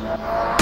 Yeah.